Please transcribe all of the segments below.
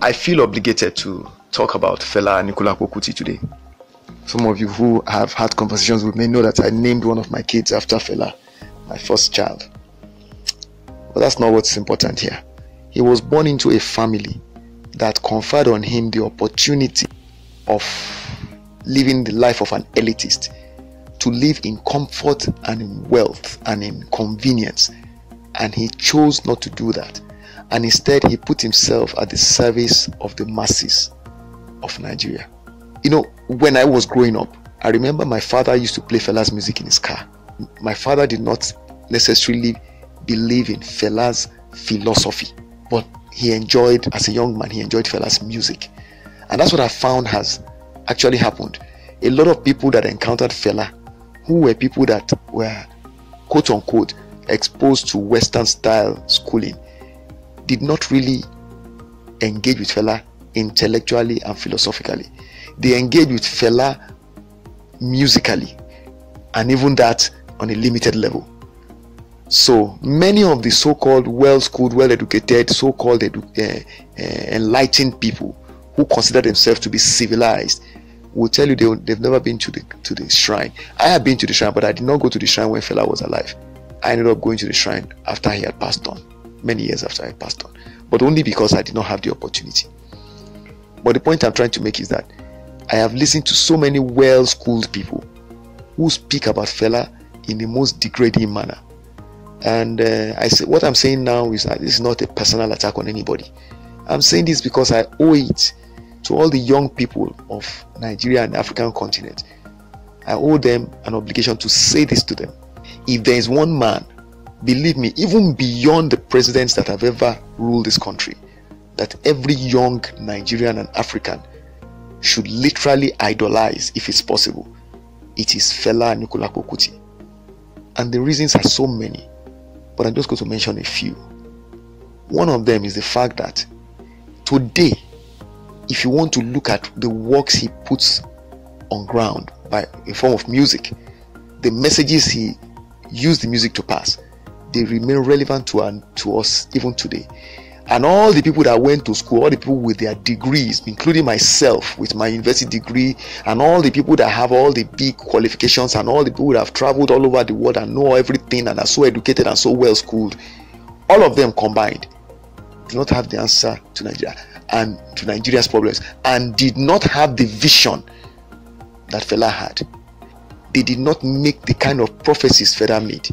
I feel obligated to talk about Fela Anikulapo Kuti today. Some of you who have had conversations with me know that I named one of my kids after Fela, my first child. But that's not what's important here. He was born into a family that conferred on him the opportunity of living the life of an elitist, to live in comfort and in wealth and in convenience. And he chose not to do that. And instead, he put himself at the service of the masses of Nigeria. You know, when I was growing up, I remember my father used to play Fela's music in his car. My father did not necessarily believe in Fela's philosophy, but he enjoyed, as a young man, he enjoyed Fela's music. And that's what I found has actually happened. A lot of people that encountered Fela, who were people that were quote unquote exposed to Western style schooling, did not really engage with Fela intellectually and philosophically. They engaged with Fela musically, and even that on a limited level. So many of the so-called well-schooled, well-educated, so-called edu- uh, uh, enlightened people who consider themselves to be civilized will tell you they, they've never been to the to the shrine. I have been to the shrine, but I did not go to the shrine when Fela was alive. I ended up going to the shrine after he had passed on, many years after I passed on, but only because I did not have the opportunity. But the point I'm trying to make is that I have listened to so many well-schooled people who speak about Fela in the most degrading manner. And uh, I say what I'm saying now is that this is not a personal attack on anybody. I'm saying this because I owe it to all the young people of Nigeria and African continent. I owe them an obligation to say this to them. If there is one man, believe me, even beyond the presidents that have ever ruled this country, that every young Nigerian and African should literally idolize if it's possible, it is Fela Anikulapo Kuti. And the reasons are so many, but I'm just going to mention a few. One of them is the fact that today, if you want to look at the works he puts on ground by in form of music, the messages he used the music to pass, they remain relevant to, and to us even today. And all the people that went to school, all the people with their degrees, including myself with my university degree, and all the people that have all the big qualifications, and all the people that have traveled all over the world and know everything and are so educated and so well schooled, all of them combined do not have the answer to Nigeria and to Nigeria's problems, and did not have the vision that Fela had. They did not make the kind of prophecies Fela made,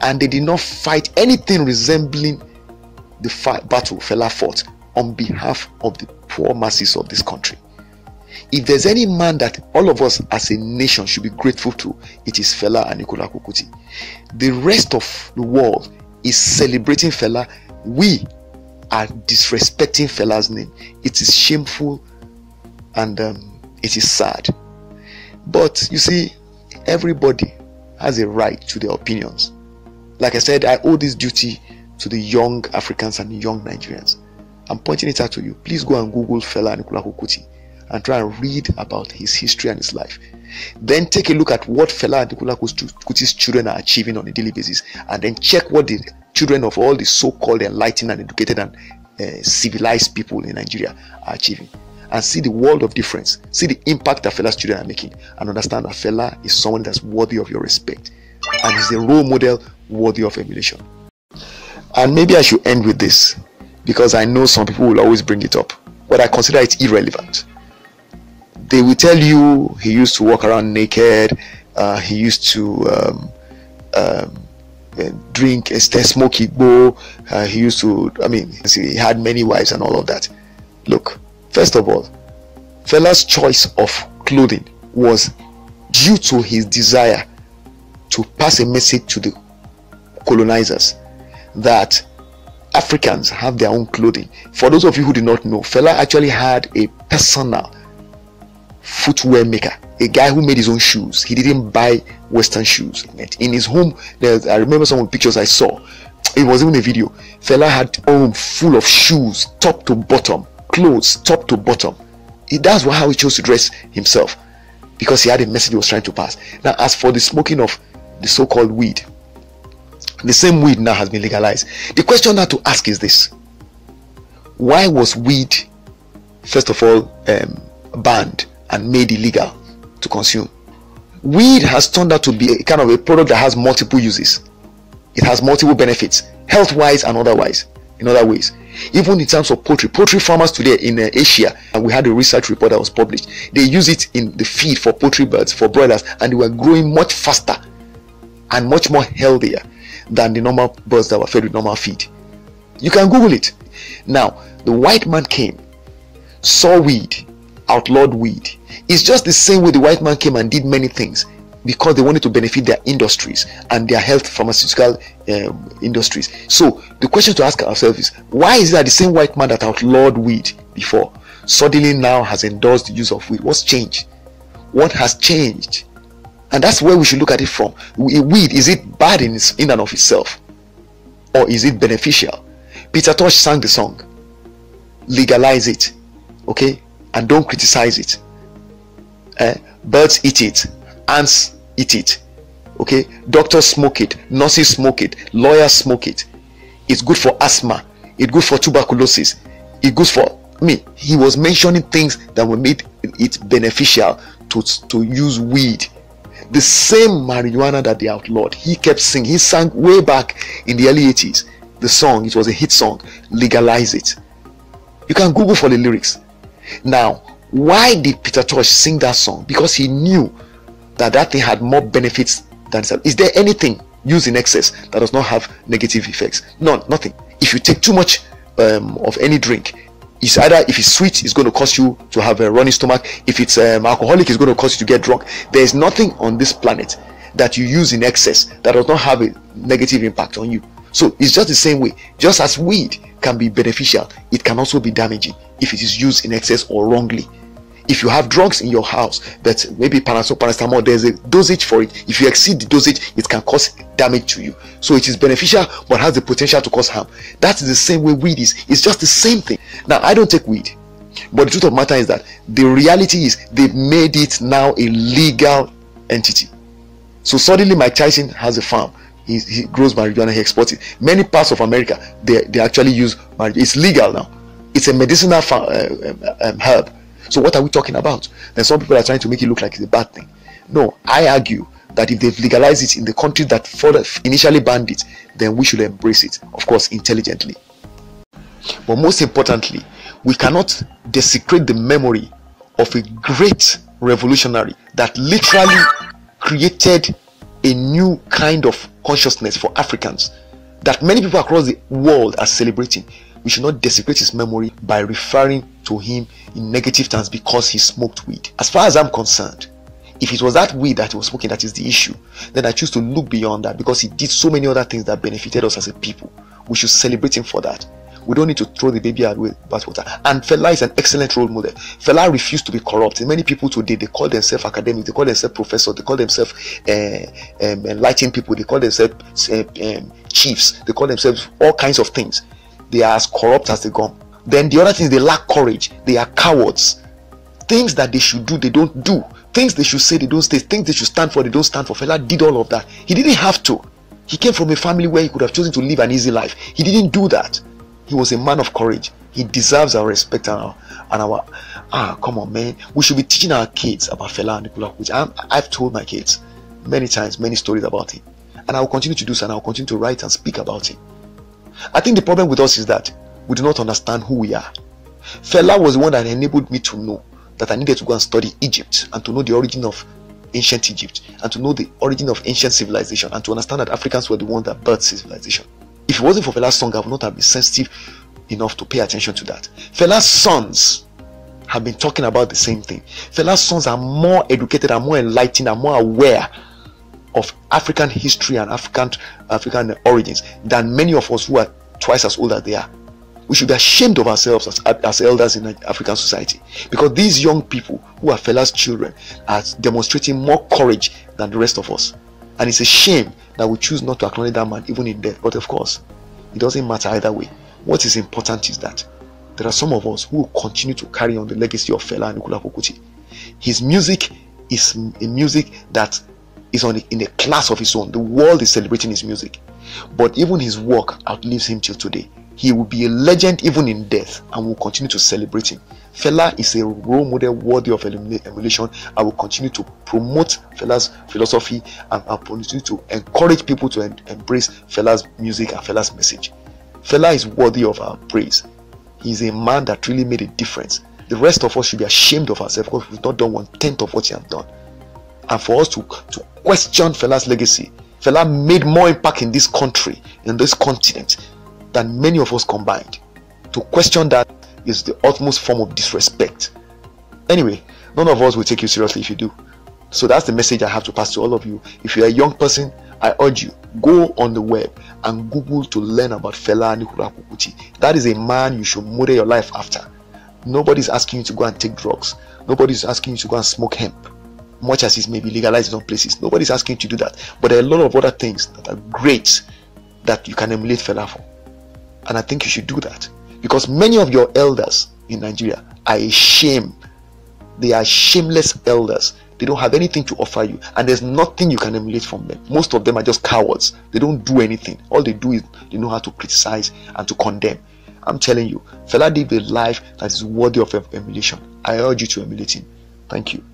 and they did not fight anything resembling the fight, battle Fela fought on behalf of the poor masses of this country. If there's any man that all of us as a nation should be grateful to, it is Fela Anikulapo Kuti. The rest of the world is celebrating Fela. We are disrespecting Fela's name. It is shameful and um, it is sad. But you see, everybody has a right to their opinions. Like I said, I owe this duty to the young Africans and young Nigerians. I'm pointing it out to you. Please go and Google Fela Anikulapo Kuti and try and read about his history and his life. Then take a look at what Fela Anikulapo Kuti's children are achieving on a daily basis, and then check what the children of all the so-called enlightened and educated and uh, civilized people in Nigeria are achieving. And see the world of difference. See the impact that Fela's children are making, and understand that Fela is someone that's worthy of your respect, and is a role model worthy of emulation. And maybe I should end with this because I know some people will always bring it up, but I consider it irrelevant. They will tell you he used to walk around naked, uh, he used to um, um, uh, drink, uh, smoke igbo, uh, he used to, I mean, he had many wives and all of that. Look, first of all, Fela's choice of clothing was due to his desire to pass a message to the colonizers that Africans have their own clothing. For those of you who do not know, Fela actually had a personal footwear maker, a guy who made his own shoes. He didn't buy Western shoes. In his home, I remember some pictures I saw. It was even a video. Fela had home full of shoes, top to bottom, clothes, top to bottom. That's how he chose to dress himself because he had a message he was trying to pass. Now, as for the smoking of the so-called weed, the same weed now has been legalized. The question now to ask is this why was weed first of all um, banned and made illegal to consume? Weed has turned out to be a kind of a product that has multiple uses. It has multiple benefits, health-wise and otherwise, in other ways. Even in terms of poultry, poultry farmers today in uh, Asia, and we had a research report that was published. They use it in the feed for poultry birds, for broilers, and they were growing much faster and much more healthier than the normal birds that were fed with normal feed. You can Google it. Now, the white man came, saw weed, outlawed weed. It's just the same way the white man came and did many things because they wanted to benefit their industries and their health pharmaceutical um, industries. So the question to ask ourselves is why is it that the same white man that outlawed weed before suddenly now has endorsed the use of weed? What's changed? What has changed? And that's where we should look at it from. Weed, is it bad in, in and of itself? Or is it beneficial? Peter Tosh sang the song. Legalize it. Okay? And don't criticize it. Uh, birds eat it. Ants eat it. Okay? Doctors smoke it. Nurses smoke it. Lawyers smoke it. It's good for asthma. It's good for tuberculosis. It's good for me. He was mentioning things that will make it beneficial to, to use weed the same marijuana that they outlawed. He kept singing. He sang way back in the early 80s. The song, it was a hit song. Legalize it. You can Google for the lyrics. Now, why did Peter Tosh sing that song? Because he knew that that thing had more benefits than itself. Is there anything used in excess that does not have negative effects? None, nothing. If you take too much um, of any drink, it's either if it's sweet it's going to cause you to have a runny stomach. If it's um, alcoholic it's going to cause you to get drunk. There is nothing on this planet that you use in excess that does not have a negative impact on you. So it's just the same way. Just as weed can be beneficial it can also be damaging if it is used in excess or wrongly if you have drugs in your house that maybe paracetamol, there's a dosage for it. If you exceed the dosage, it can cause damage to you. So it is beneficial but has the potential to cause harm. That's the same way weed is. It's just the same thing. Now, I don't take weed, but the truth of the matter is that the reality is they've made it now a legal entity. So suddenly, Mike Tyson has a farm. He, he grows marijuana, he exports it. Many parts of America, they, they actually use marijuana. It's legal now. It's a medicinal farm, uh, um, um, herb so what are we talking about? Then some people are trying to make it look like it's a bad thing. No, I argue that if they've legalized it in the country that initially banned it, then we should embrace it, of course, intelligently. But most importantly, we cannot desecrate the memory of a great revolutionary that literally created a new kind of consciousness for Africans that many people across the world are celebrating we should not desecrate his memory by referring to him in negative terms because he smoked weed. As far as I'm concerned, if it was that weed that he was smoking that is the issue, then I choose to look beyond that because he did so many other things that benefited us as a people. We should celebrate him for that. We don't need to throw the baby out with bathwater. And Fela is an excellent role model. Fela refused to be corrupt. Many people today they call themselves academics, they call themselves professors, they call themselves uh, um, enlightened people, they call themselves uh, um, chiefs, they call themselves all kinds of things they are as corrupt as they come. Then the other thing is they lack courage. They are cowards. Things that they should do, they don't do. Things they should say, they don't say. Things they should stand for, they don't stand for. Fela did all of that. He didn't have to. He came from a family where he could have chosen to live an easy life. He didn't do that. He was a man of courage. He deserves our respect and our, and our ah, come on, man. We should be teaching our kids about Fela Anikulapo Kuti. i I've told my kids many times, many stories about him. And I will continue to do so and I will continue to write and speak about him. I think the problem with us is that we do not understand who we are. Fela was the one that enabled me to know that I needed to go and study Egypt and to know the origin of ancient Egypt and to know the origin of ancient civilization and to understand that Africans were the ones that birthed civilization. If it wasn't for Fela's song, I would not have been sensitive enough to pay attention to that. Fela's sons have been talking about the same thing. Fela's sons are more educated and more enlightened and more aware of African history and African African origins than many of us who are twice as old as they are. We should be ashamed of ourselves as, as elders in African society because these young people who are Fela's children are demonstrating more courage than the rest of us. And it's a shame that we choose not to acknowledge that man even in death. But of course, it doesn't matter either way. What is important is that there are some of us who will continue to carry on the legacy of Fela Anikulapo Kuti. His music is a music that is on in a class of his own. The world is celebrating his music, but even his work outlives him till today. He will be a legend even in death, and we'll continue to celebrate him. Fela is a role model worthy of emulation. I will continue to promote Fela's philosophy and I'll continue to encourage people to en- embrace Fela's music and Fela's message. Fela is worthy of our praise. He's a man that really made a difference. The rest of us should be ashamed of ourselves because we've not done one tenth of what he has done. And for us to, to question Fela's legacy, Fela made more impact in this country, in this continent, than many of us combined. To question that is the utmost form of disrespect. Anyway, none of us will take you seriously if you do. So that's the message I have to pass to all of you. If you're a young person, I urge you go on the web and Google to learn about Fela Anikulapo Kuti. That is a man you should model your life after. Nobody's asking you to go and take drugs. Nobody's asking you to go and smoke hemp, much as it may be legalized in some places. Nobody's asking you to do that. But there are a lot of other things that are great that you can emulate Fela for. And I think you should do that. Because many of your elders in Nigeria are a shame. They are shameless elders. They don't have anything to offer you, and there's nothing you can emulate from them. Most of them are just cowards. They don't do anything. All they do is they know how to criticize and to condemn. I'm telling you, Fela lived a life that is worthy of emulation. I urge you to emulate him. Thank you.